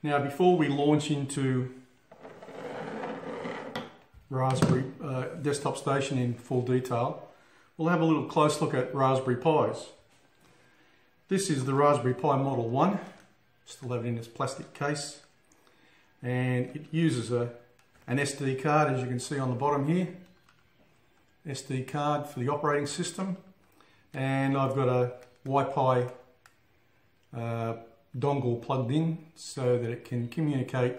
Now before we launch into Raspberry uh, desktop station in full detail, we'll have a little close look at Raspberry Pis. This is the Raspberry Pi Model 1, still have it in its plastic case, and it uses a, an SD card as you can see on the bottom here, SD card for the operating system, and I've got a Wi-Fi uh, dongle plugged in so that it can communicate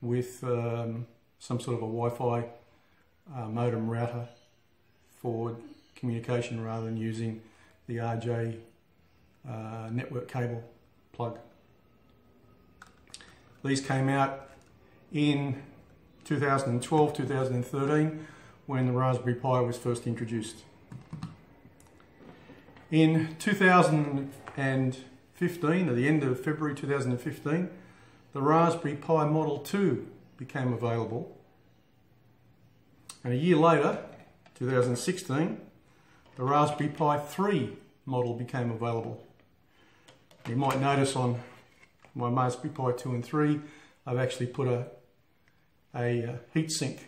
with um, some sort of a Wi-Fi uh, modem router for communication rather than using the RJ uh, network cable plug. These came out in 2012, 2013 when the Raspberry Pi was first introduced. In 2015, at the end of February 2015, the Raspberry Pi Model 2 became available. And a year later, 2016, the Raspberry Pi 3 model became available. You might notice on my Raspberry Pi 2 and 3, I've actually put a, a uh, heatsink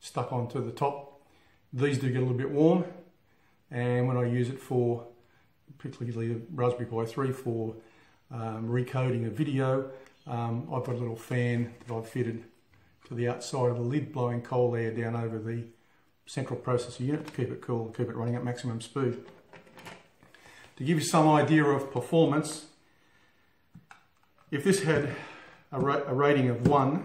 stuck onto the top. These do get a little bit warm and when I use it for, particularly the Raspberry Pi 3 for um, recoding a video, um, I've got a little fan that I've fitted to the outside of the lid blowing cold air down over the central processor unit to keep it cool and keep it running at maximum speed. To give you some idea of performance, if this had a, ra a rating of 1,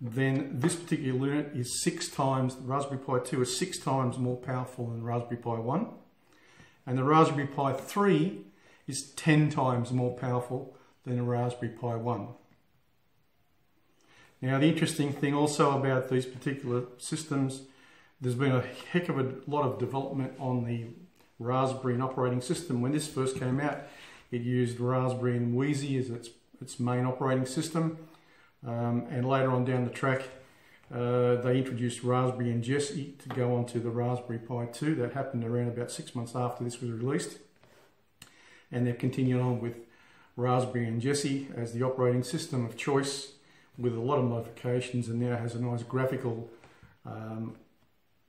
then this particular unit is six times, the Raspberry Pi 2 is six times more powerful than Raspberry Pi 1. And the Raspberry Pi 3 is 10 times more powerful than the Raspberry Pi 1. Now the interesting thing also about these particular systems, there's been a heck of a lot of development on the Raspbian operating system. When this first came out, it used Raspbian Wheezy as its, its main operating system. Um, and later on down the track, uh, they introduced Raspbian Jessie to go onto the Raspberry Pi 2. That happened around about six months after this was released. And they've continued on with Raspbian Jessie as the operating system of choice with a lot of modifications and now has a nice graphical um,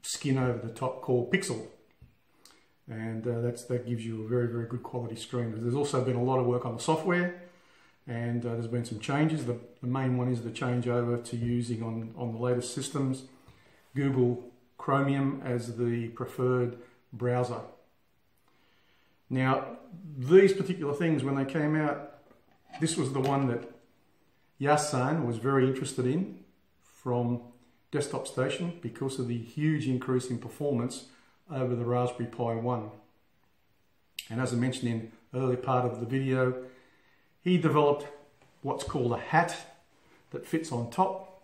skin over the top called Pixel. And uh, that's, that gives you a very, very good quality screen. There's also been a lot of work on the software and uh, there's been some changes. The, the, main one is the changeover to using on, on the latest systems Google Chromium as the preferred browser. Now, these particular things, when they came out, this was the one that Yasan was very interested in from Desktop Station because of the huge increase in performance over the Raspberry Pi 1. And as I mentioned in early part of the video, he developed what's called a hat that fits on top.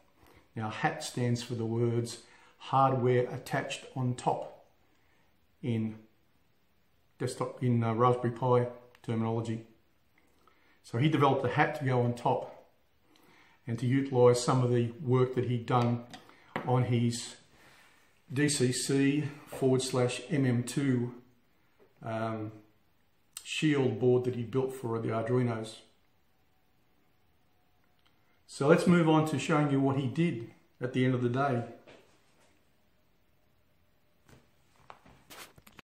Now hat stands for the words hardware attached on top in desktop in uh, Raspberry Pi terminology. So he developed a hat to go on top and to utilize some of the work that he'd done on his DCC forward slash MM2 um, shield board that he built for the Arduinos. So let's move on to showing you what he did at the end of the day.